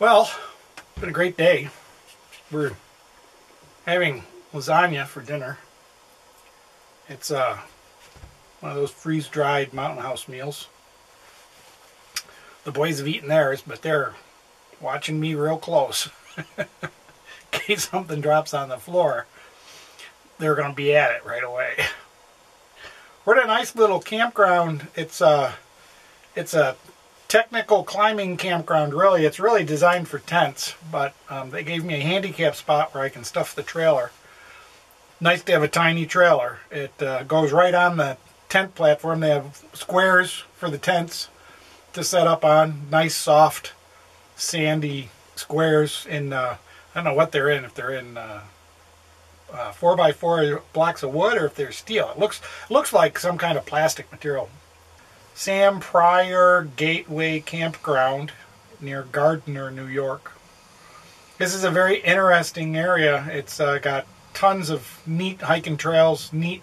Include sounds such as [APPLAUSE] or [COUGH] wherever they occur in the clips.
Well, it's been a great day. We're having lasagna for dinner. It's uh, one of those freeze-dried mountain house meals. The boys have eaten theirs, but they're watching me real close. [LAUGHS] In case something drops on the floor, they're going to be at it right away. We're at a nice little campground. It's uh, it's a technical climbing campground. Really, it's really designed for tents, but um, they gave me a handicap spot where I can stuff the trailer. Nice to have a tiny trailer. It uh, goes right on the tent platform. They have squares for the tents to set up on. Nice, soft, sandy squares in, uh, I don't know what they're in, if they're in uh, uh, 4x4 blocks of wood or if they're steel. It looks, looks like some kind of plastic material. Sam Pryor Gateway Campground near Gardiner, New York. This is a very interesting area. It's uh, got tons of neat hiking trails, neat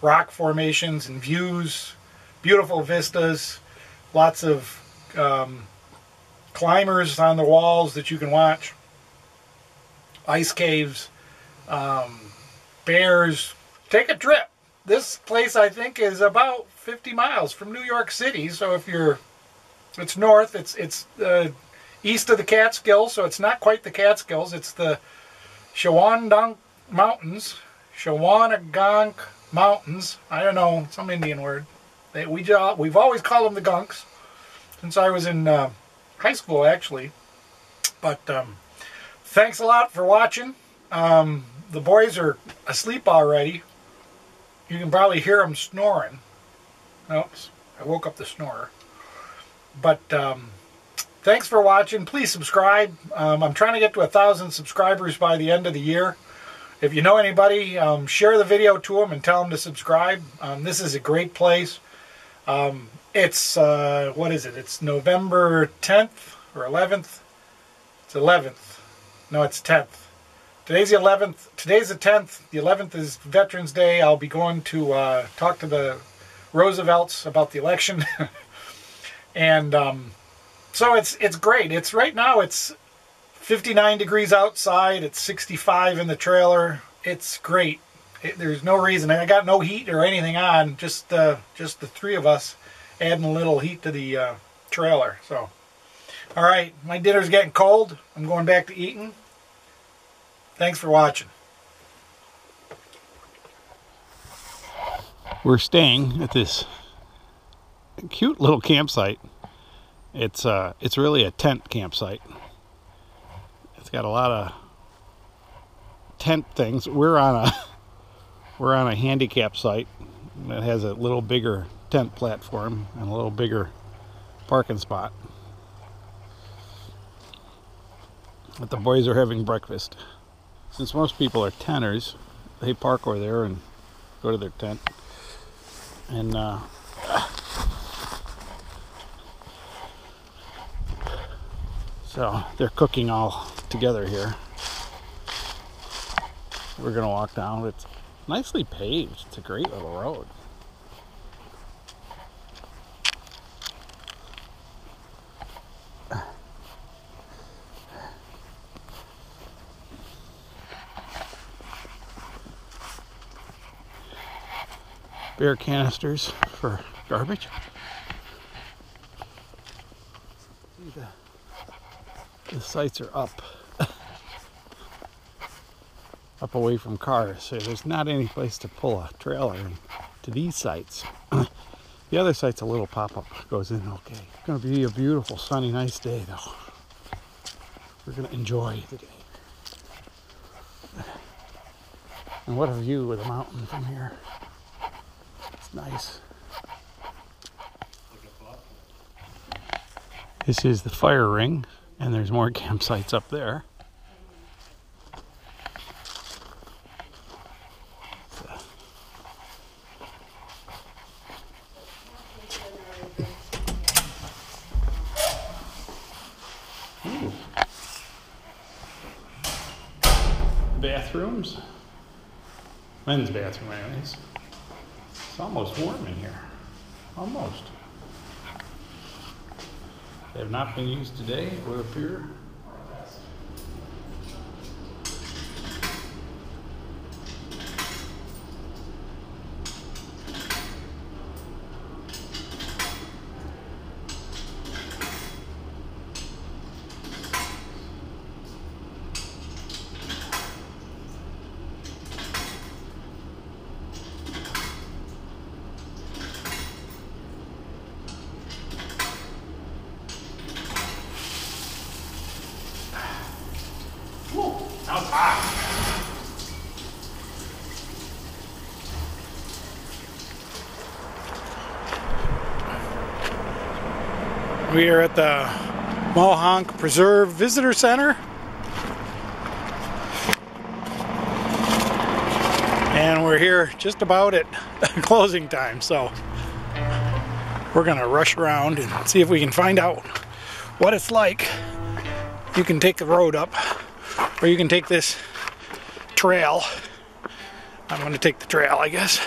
rock formations and views, beautiful vistas, lots of um, climbers on the walls that you can watch, ice caves, um, bears. Take a trip. This place, I think, is about 50 miles from New York City. So if you're, it's north. It's it's uh, east of the Catskills, so it's not quite the Catskills. It's the Shawangunk Mountains, Shawanagunk Mountains. I don't know, some Indian word. They, we we've always called them the Gunks since I was in uh, high school, actually. But um, thanks a lot for watching. Um, the boys are asleep already. You can probably hear them snoring. Oops, I woke up the snorer. But um, thanks for watching. Please subscribe. Um, I'm trying to get to a thousand subscribers by the end of the year. If you know anybody, um, share the video to them and tell them to subscribe. Um, this is a great place. Um, it's, uh, what is it? It's November 10th or 11th. It's 11th. No, it's 10th. Today's the 11th. Today's the 10th. The 11th is Veterans Day. I'll be going to uh, talk to the Roosevelts about the election. [LAUGHS] and um, so it's it's great. It's right now it's 59 degrees outside. It's 65 in the trailer. It's great. It, there's no reason. I got no heat or anything on. Just uh, just the three of us adding a little heat to the uh, trailer. So, all right, my dinner's getting cold. I'm going back to eating. Thanks for watching. We're staying at this cute little campsite. It's uh, it's really a tent campsite. It's got a lot of tent things. We're on a [LAUGHS] we're on a handicap site that has a little bigger tent platform and a little bigger parking spot. But the boys are having breakfast since most people are tenters, they park over there and go to their tent. And uh, so they're cooking all together here. We're gonna walk down. It's nicely paved. It's a great little road. Beer canisters for garbage. The, the sites are up. [LAUGHS] up away from cars. So there's not any place to pull a trailer to these sites. [CLEARS THROAT] the other site's a little pop-up goes in okay. It's gonna be a beautiful sunny nice day though. We're gonna enjoy the day. And what a view of the mountain from here nice. This is the fire ring, and there's more [LAUGHS] campsites up there. Bathrooms. Men's bathroom anyways. Almost warm in here. Almost. They have not been used today, it would appear. We are at the Mohonk Preserve Visitor Center. And we're here just about at [LAUGHS] closing time, so we're gonna rush around and see if we can find out what it's like. You can take the road up, or you can take this trail. I'm gonna take the trail, I guess.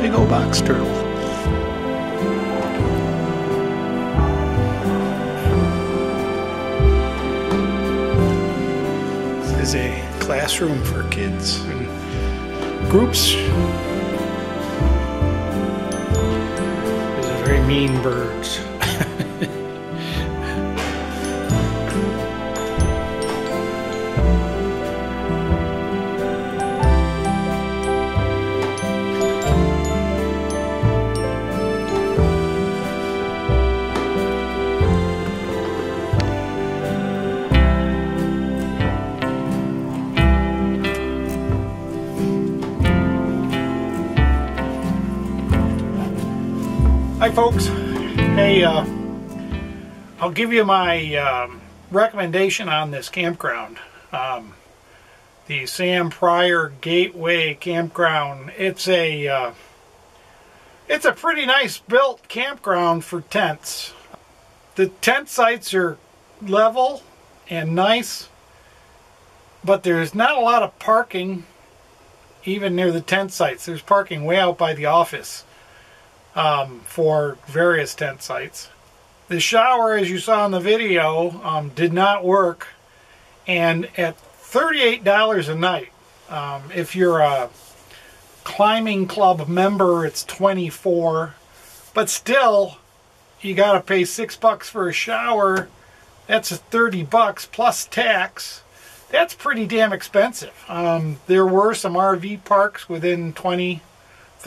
Big old box turtle. This is a classroom for kids and groups. These are very mean birds. Folks. Hey, uh, I'll give you my um, recommendation on this campground. Um, the Sam Pryor Gateway Campground. It's a uh, it's a pretty nice built campground for tents. The tent sites are level and nice, but there's not a lot of parking even near the tent sites. There's parking way out by the office um, for various tent sites. The shower, as you saw in the video, um, did not work. And at $38 a night, um, if you're a climbing club member, it's 24 But still, you got to pay six bucks for a shower. That's 30 bucks plus tax. That's pretty damn expensive. Um, there were some RV parks within 20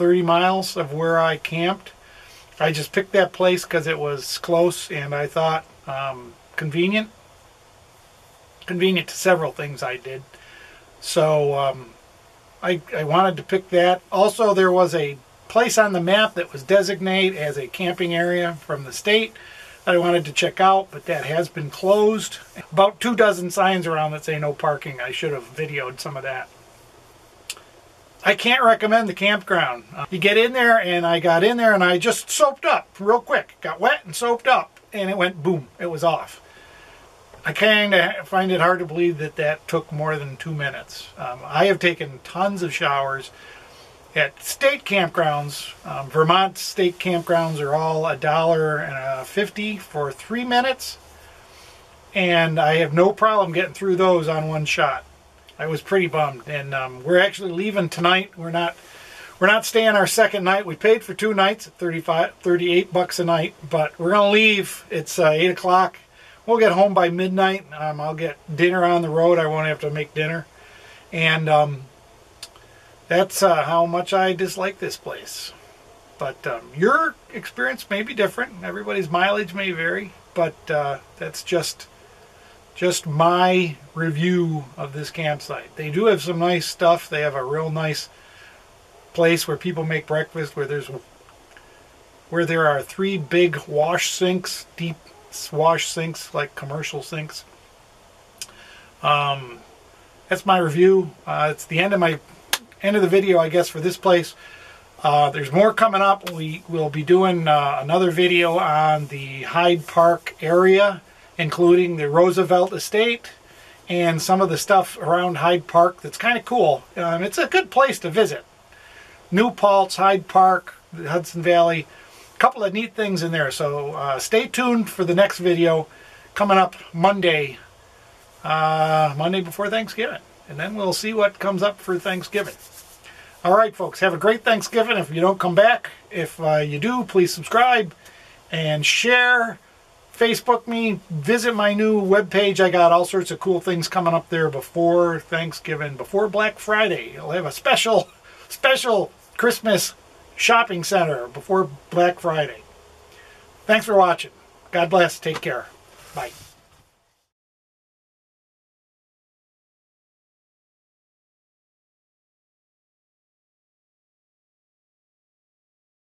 30 miles of where I camped. I just picked that place because it was close and I thought um, convenient. convenient to several things I did. So um, I, I wanted to pick that. Also, there was a place on the map that was designated as a camping area from the state that I wanted to check out, but that has been closed. About two dozen signs around that say no parking. I should have videoed some of that. I can't recommend the campground. Uh, you get in there, and I got in there, and I just soaped up real quick. Got wet and soaped up, and it went boom. It was off. I kind of find it hard to believe that that took more than two minutes. Um, I have taken tons of showers at state campgrounds. Um, Vermont state campgrounds are all a dollar and a fifty for three minutes, and I have no problem getting through those on one shot. I was pretty bummed, and um, we're actually leaving tonight. We're not. We're not staying our second night. We paid for two nights at 35, 38 bucks a night, but we're to leave. It's uh, 8 o'clock we'll get home by midnight. Um, I'll get dinner on the road. I won't have to make dinner. And um, that's uh, how much I dislike this place. But um, your experience may be different. Everybody's mileage may vary, but uh, that's just just my review of this campsite. They do have some nice stuff. They have a real nice place where people make breakfast, where there's where there are three big wash sinks, deep wash sinks like commercial sinks. Um, that's my review. Uh, it's the end of my end of the video, I guess, for this place. Uh, there's more coming up. We will be doing uh, another video on the Hyde Park area, including the Roosevelt Estate and some of the stuff around Hyde Park that's kind of cool. Um, it's a good place to visit. New Paltz, Hyde Park, Hudson Valley a couple of neat things in there. So uh, stay tuned for the next video coming up Monday, uh, Monday before Thanksgiving. And then we'll see what comes up for Thanksgiving. All right, folks, have a great Thanksgiving. If you don't come back, if uh, you do, please subscribe and share. Facebook me, visit my new webpage. I got all sorts of cool things coming up there before Thanksgiving, before Black Friday. I'll have a special, [LAUGHS] special Christmas shopping center before Black Friday. Thanks for watching. God bless. Take care. Bye.